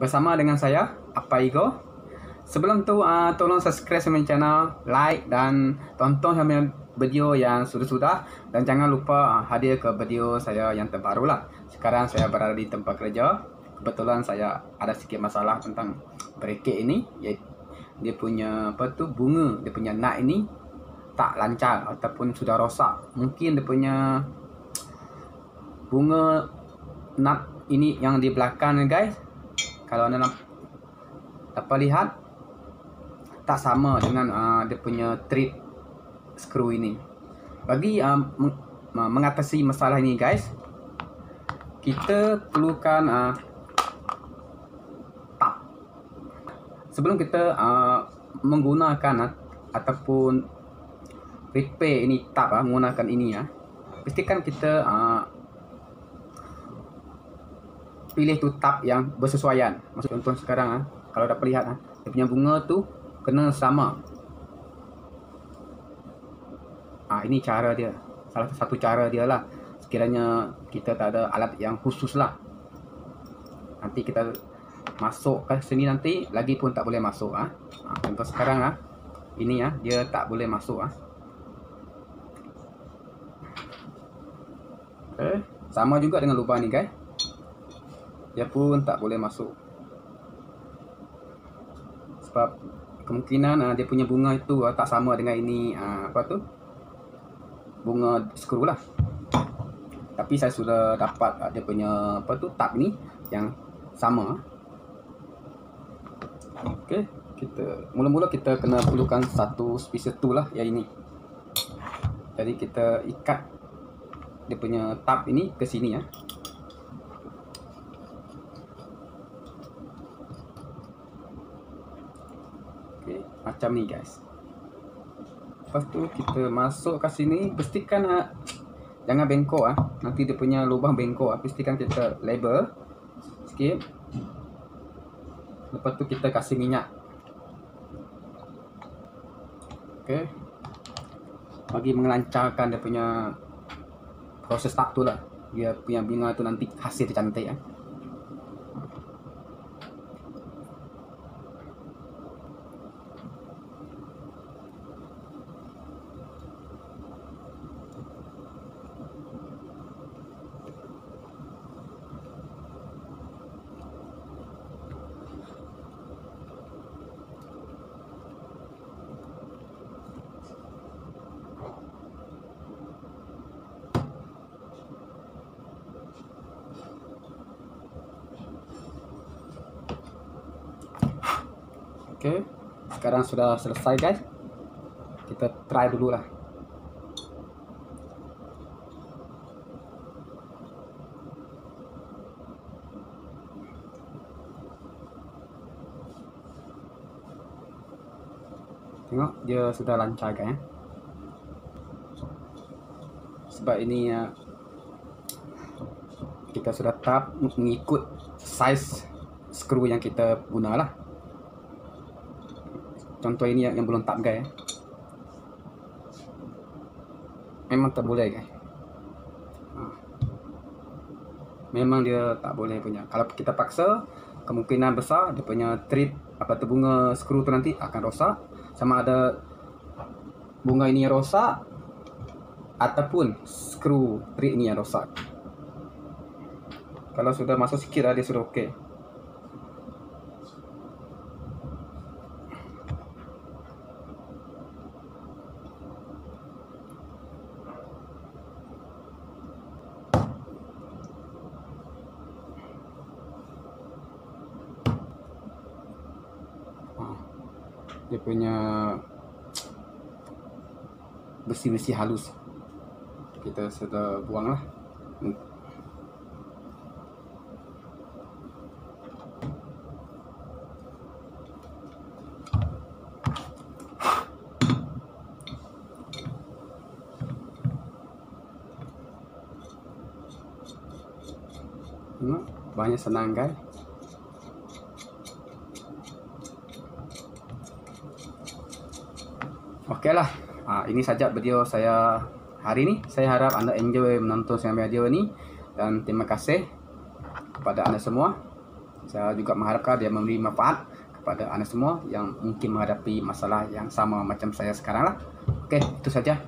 bersama dengan saya Apa Igo. Sebelum tu uh, tolong subscribe sama channel, like dan tonton sama video yang sudah-sudah dan jangan lupa uh, hadir ke video saya yang terbaru lah. Sekarang saya berada di tempat kerja. Kebetulan saya ada sikit masalah tentang bracket ini. Dia punya apa tu bunga, dia punya nut ini tak lancar ataupun sudah rosak. Mungkin dia punya bunga nut ini yang di belakang guys. Kalau anda dapat lihat tak sama dengan uh, dia punya trip screw ini. Bagi uh, meng mengatasi masalah ini guys, kita perlukan uh, tap. Sebelum kita uh, menggunakan uh, ataupun repair ini tap uh, menggunakan ini ya, uh, pastikan kita uh, pilih tu tap yang bersesuaian. Maksud contoh sekarang uh, kalau dapat lihat uh, dia punya bunga tu kena sama. Ah ini cara dia. Salah satu cara dia lah. Sekiranya kita tak ada alat yang khusus lah. Nanti kita masuk ke sini nanti lagi pun tak boleh masuk ah. Ha. contoh sekarang ah. Ini ah dia tak boleh masuk ah. Okay. Sama juga dengan lubang ni guys. Dia pun tak boleh masuk. Sebab kemungkinan uh, dia punya bunga itu uh, tak sama dengan ini uh, apa tu? Bunga skru lah. Tapi saya sudah dapat uh, dia punya apa tu tab ni yang sama. Okey kita mula-mula kita kena perlukan satu spesies tu lah yang ini. Jadi kita ikat dia punya tab ini ke sini ya macam ni guys. Lepas tu kita masuk ke sini pastikan uh, jangan bengkok ah. Nanti dia punya lubang bengkok ah. Pastikan kita label sikit. Lepas tu kita kasih minyak. Okey bagi melancarkan dia punya proses tak tu lah. Dia punya bunga tu nanti hasil cantik ah Okey. Sekarang sudah selesai guys. Kita try dulu lah. Tengok dia sudah lancar kan. Sebab ini uh, kita sudah tap mengikut size skru yang kita guna lah contoh ini yang, yang belum tak guys memang tak boleh guys ha. memang dia tak boleh punya. Kalau kita paksa kemungkinan besar dia punya trip apa tu bunga skru tu nanti akan rosak. Sama ada bunga ini yang rosak ataupun skru trip ini yang rosak. Kalau sudah masuk sikit lah dia sudah okey dia punya besi-besi halus. Kita sudah buang lah. Banyak senang guys Okeylah. Ha, ini saja video saya hari ini. Saya harap anda enjoy menonton saya video ini dan terima kasih kepada anda semua. Saya juga mengharapkan dia memberi manfaat kepada anda semua yang mungkin menghadapi masalah yang sama macam saya sekarang lah. Okey, itu saja.